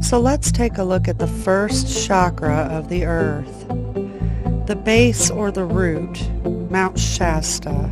So let's take a look at the first chakra of the earth, the base or the root, Mount Shasta.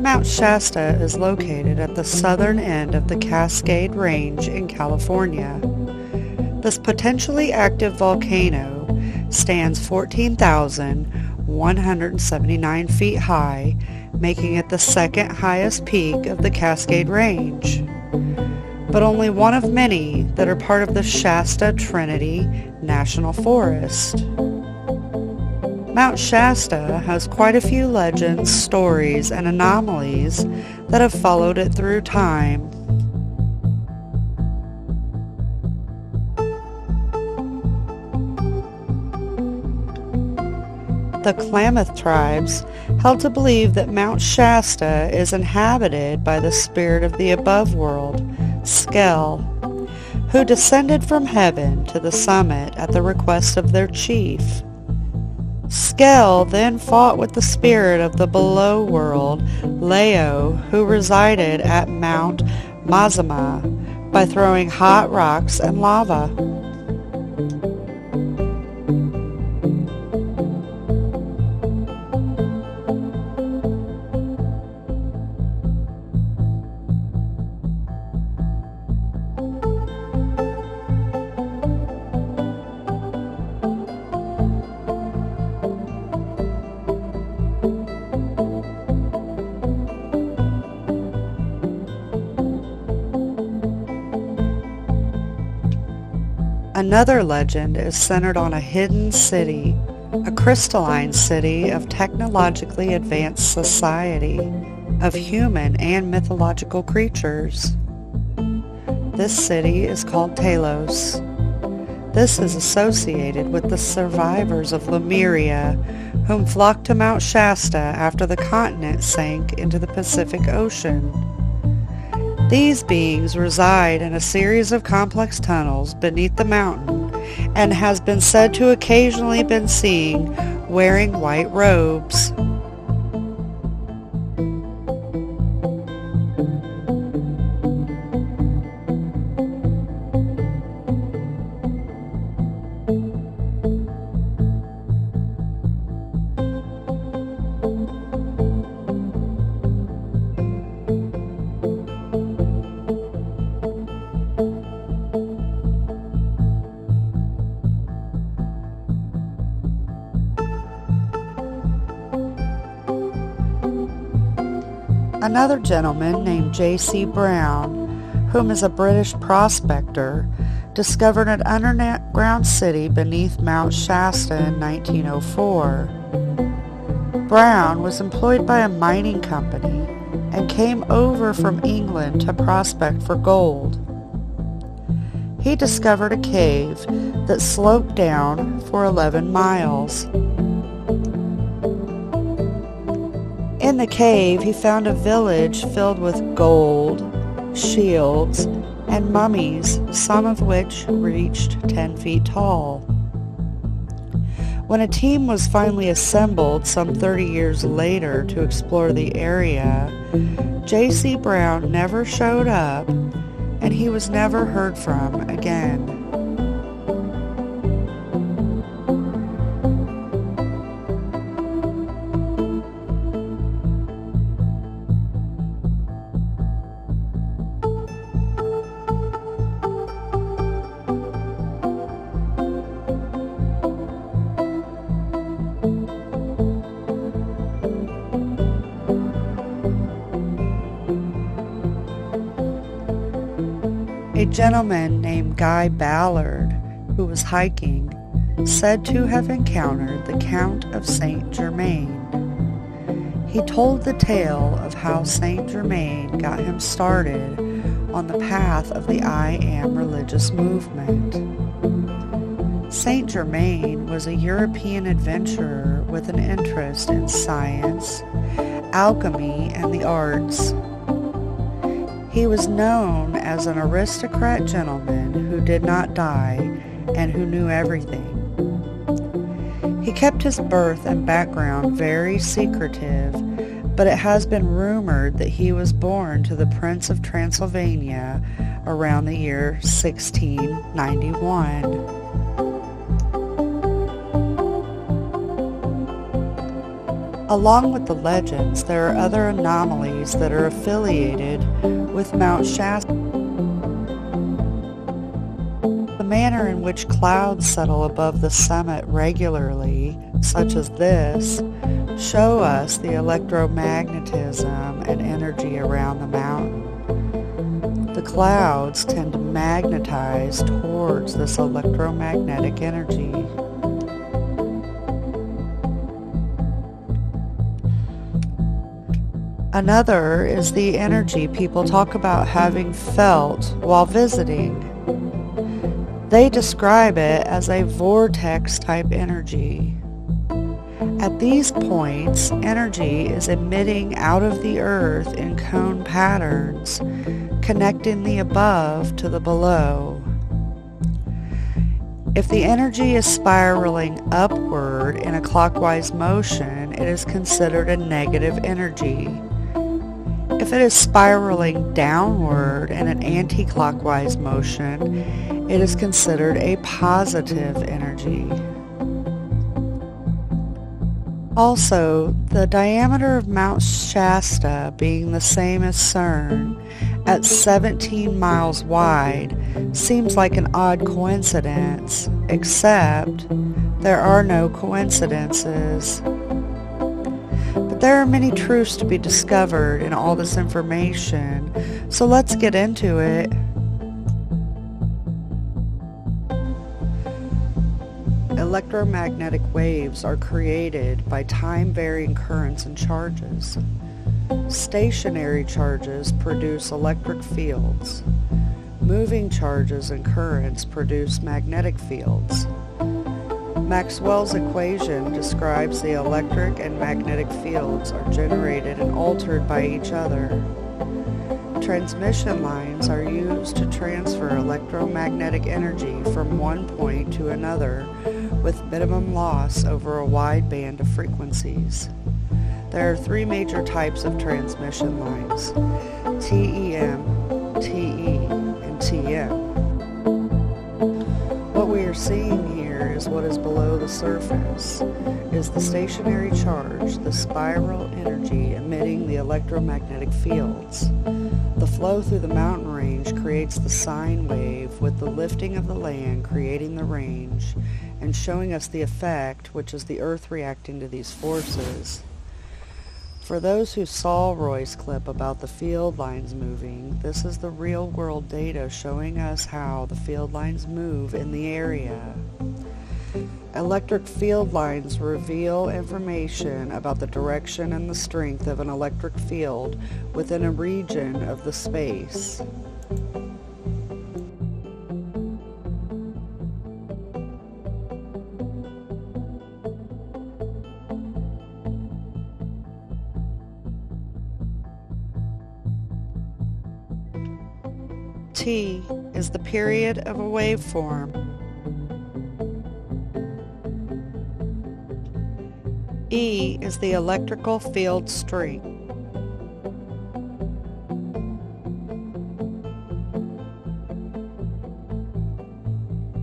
Mount Shasta is located at the southern end of the Cascade Range in California. This potentially active volcano stands 14,179 feet high, making it the second highest peak of the Cascade Range, but only one of many that are part of the Shasta Trinity National Forest. Mount Shasta has quite a few legends, stories, and anomalies that have followed it through time the Klamath tribes held to believe that Mount Shasta is inhabited by the spirit of the above world, Skell, who descended from heaven to the summit at the request of their chief. Skell then fought with the spirit of the below world, Llao, who resided at Mount Mazama, by throwing hot rocks and lava. Another legend is centered on a hidden city, a crystalline city of technologically advanced society, of human and mythological creatures. This city is called Telos. This is associated with the survivors of Lemuria, whom flocked to Mount Shasta after the continent sank into the Pacific Ocean. These beings reside in a series of complex tunnels beneath the mountain and has been said to occasionally been seen wearing white robes. Another gentleman named J.C. Brown, whom is a British prospector, discovered an underground city beneath Mount Shasta in 1904. Brown was employed by a mining company and came over from England to prospect for gold. He discovered a cave that sloped down for 11 miles. In the cave, he found a village filled with gold, shields, and mummies, some of which reached 10 feet tall. When a team was finally assembled some 30 years later to explore the area, J.C. Brown never showed up and he was never heard from again. Gentleman named Guy Ballard, who was hiking, said to have encountered the Count of Saint Germain. He told the tale of how Saint Germain got him started on the path of the I Am religious movement. Saint Germain was a European adventurer with an interest in science, alchemy, and the arts. He was known as an aristocrat gentleman who did not die and who knew everything. He kept his birth and background very secretive, but it has been rumored that he was born to the Prince of Transylvania around the year 1691. Along with the legends, there are other anomalies that are affiliated with Mount Shasta. The manner in which clouds settle above the summit regularly, such as this, show us the electromagnetism and energy around the mountain. The clouds tend to magnetize towards this electromagnetic energy. Another is the energy people talk about having felt while visiting. They describe it as a vortex type energy. At these points, energy is emitting out of the earth in cone patterns, connecting the above to the below. If the energy is spiraling upward in a clockwise motion, it is considered a negative energy. If it is spiraling downward in an anti-clockwise motion, it is considered a positive energy. Also, the diameter of Mount Shasta being the same as CERN at 17 miles wide seems like an odd coincidence, except there are no coincidences. There are many truths to be discovered in all this information, so let's get into it. Electromagnetic waves are created by time-varying currents and charges. Stationary charges produce electric fields. Moving charges and currents produce magnetic fields. Maxwell's equation describes the electric and magnetic fields are generated and altered by each other. Transmission lines are used to transfer electromagnetic energy from one point to another with minimum loss over a wide band of frequencies. There are three major types of transmission lines, TEM, TE, and TM. Are seeing here is what is below the surface, is the stationary charge, the spiral energy emitting the electromagnetic fields. The flow through the mountain range creates the sine wave with the lifting of the land creating the range and showing us the effect, which is the earth reacting to these forces. For those who saw Roy's clip about the field lines moving, this is the real world data showing us how the field lines move in the area. Electric field lines reveal information about the direction and the strength of an electric field within a region of the space. T is the period of a waveform. E is the electrical field strength.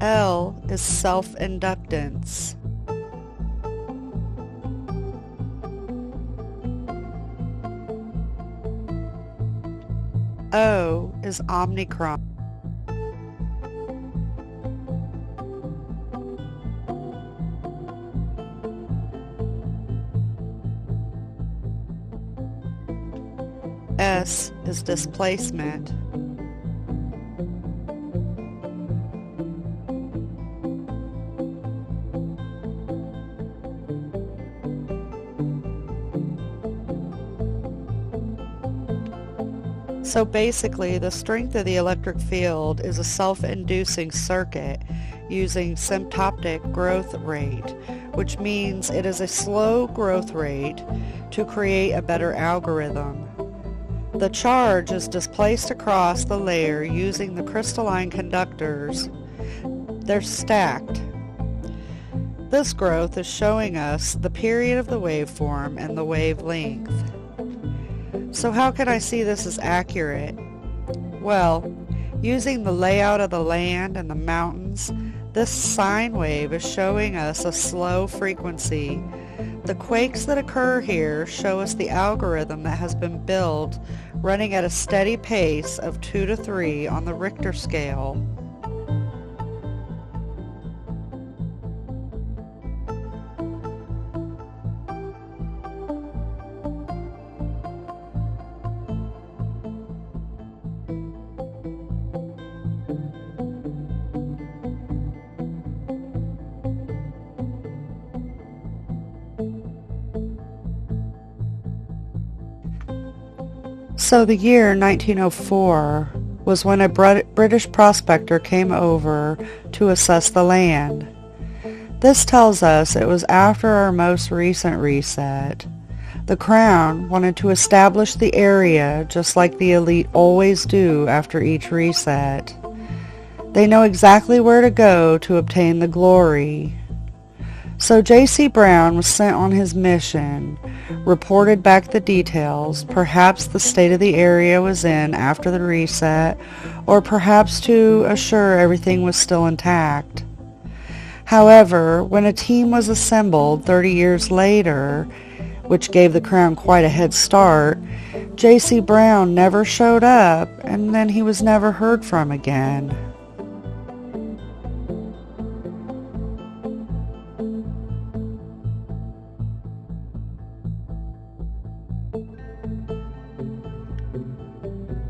L is self-inductance. O is Omicron. S is displacement. So basically, the strength of the electric field is a self-inducing circuit using symptotic growth rate, which means it is a slow growth rate to create a better algorithm. The charge is displaced across the layer using the crystalline conductors. They're stacked. This growth is showing us the period of the waveform and the wavelength. So how can I see this is accurate? Well, using the layout of the land and the mountains, this sine wave is showing us a slow frequency. The quakes that occur here show us the algorithm that has been built running at a steady pace of 2 to 3 on the Richter scale. So the year 1904 was when a British prospector came over to assess the land. This tells us it was after our most recent reset. The Crown wanted to establish the area just like the elite always do after each reset. They know exactly where to go to obtain the glory. So J.C. Brown was sent on his mission, reported back the details, perhaps the state of the area was in after the reset, or perhaps to assure everything was still intact. However, when a team was assembled 30 years later, which gave the Crown quite a head start, J.C. Brown never showed up, and then he was never heard from again.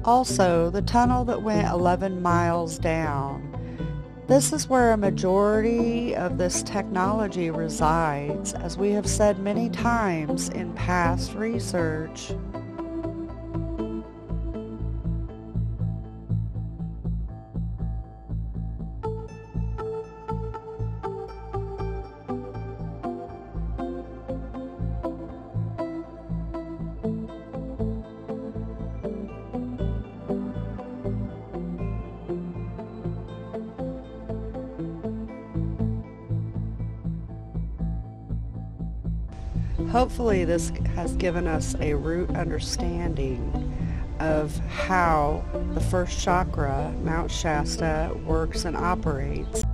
Also, the tunnel that went 11 miles down. This is where a majority of this technology resides, as we have said many times in past research. Hopefully this has given us a root understanding of how the first chakra, Mount Shasta, works and operates.